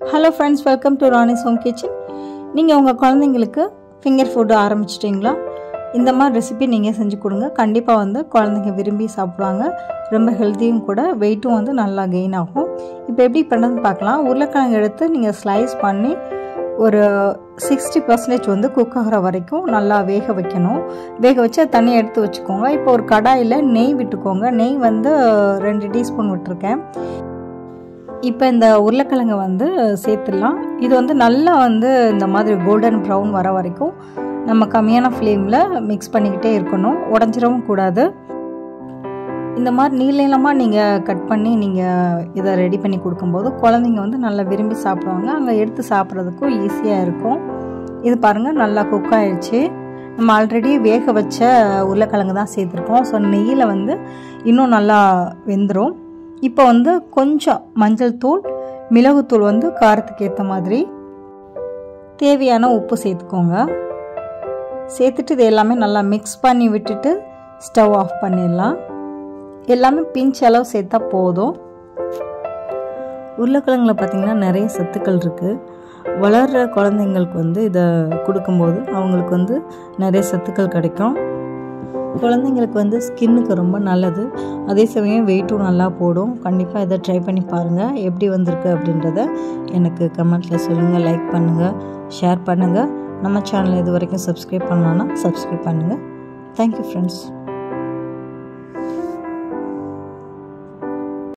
Hello friends welcome to Rani's home kitchen நீங்கள் உங்கள் குழந்தைங்களுக்கு ஃபிங்கர் ஃபுட்டு ஆரம்பிச்சிட்டிங்களா? இந்த மாதிரி ரெசிபி நீங்கள் செஞ்சு கொடுங்க. கண்டிப்பாக வந்து குழந்தைங்க விரும்பி சாப்பிடுவாங்க. ரொம்ப ஹெல்த்தியும் கூட வெயிட்டும் வந்து நல்லா கெயின் ஆகும். இப்போ எப்படி பண்ணுறதுன்னு பார்க்கலாம். உருளைக்கிழங்கு எடுத்து நீங்கள் ஸ்லைஸ் பண்ணி ஒரு சிக்ஸ்டி பர்சன்டேஜ் வந்து குக் ஆகிற வரைக்கும் நல்லா வேக வைக்கணும். வேக வச்சு தண்ணி தண்ணியை எடுத்து வச்சுக்கோங்க. இப்போ ஒரு கடாயில் நெய் விட்டுக்கோங்க. நெய் வந்து ரெண்டு டீஸ்பூன் விட்டுருக்கேன். இப்போ இந்த உருளைக்கிழங்கு வந்து சேர்த்துடலாம். இது வந்து நல்லா வந்து இந்த மாதிரி கோல்டன் ப்ரௌன் வர வரைக்கும் நம்ம கம்மியான ஃப்ளேமில் மிக்ஸ் பண்ணிக்கிட்டே இருக்கணும். உடஞ்சிடவும் கூடாது. இந்த மாதிரி நீளமாக நீங்கள் கட் பண்ணி நீங்கள் இதை ரெடி பண்ணி கொடுக்கும்போது குழந்தைங்க வந்து நல்லா விரும்பி சாப்பிடுவாங்க. அங்கே எடுத்து சாப்பிட்றதுக்கும் ஈஸியாக இருக்கும். இது பாருங்கள் நல்லா குக் ஆயிடுச்சு நம்ம ஆல்ரெடி வேக வச்ச உருளைக்கிழங்கு தான் சேர்த்துருக்கோம். ஸோ நெய்யில் வந்து இன்னும் நல்லா வெந்துடும் இப்போ வந்து கொஞ்சம் மஞ்சள் தூள் மிளகுத்தூள் வந்து காரத்துக்கு ஏற்ற மாதிரி. தேவையான உப்பு சேர்த்துக்கோங்க. சேர்த்துட்டு இது எல்லாமே நல்லா மிக்ஸ் பண்ணி விட்டுட்டு ஸ்டவ் ஆஃப் பண்ணிடலாம். எல்லாமே பிஞ்ச் அளவு சேர்த்தா போதும். உருளைக்கிழங்குல பார்த்திங்கன்னா நிறைய சத்துக்கள் இருக்குது வளர்கிற குழந்தைங்களுக்கு வந்து இதை கொடுக்கும்போது அவங்களுக்கு வந்து நிறைய சத்துக்கள் கிடைக்கும். குழந்தைங்களுக்கு வந்து ஸ்கின்னுக்கு ரொம்ப நல்லது. அதே சமயம் வெயிட்டும் நல்லா போடும். கண்டிப்பாக இதை ட்ரை பண்ணி பாருங்கள் எப்படி வந்திருக்கு அப்படின்றத எனக்கு கமெண்ட்டில் சொல்லுங்கள் லைக் பண்ணுங்கள் ஷேர் பண்ணுங்கள் நம்ம சேனலை இது வரைக்கும் சப்ஸ்கிரைப் பண்ணலான்னா சப்ஸ்கிரைப் பண்ணுங்கள் தேங்க்யூ ஃப்ரெண்ட்ஸ்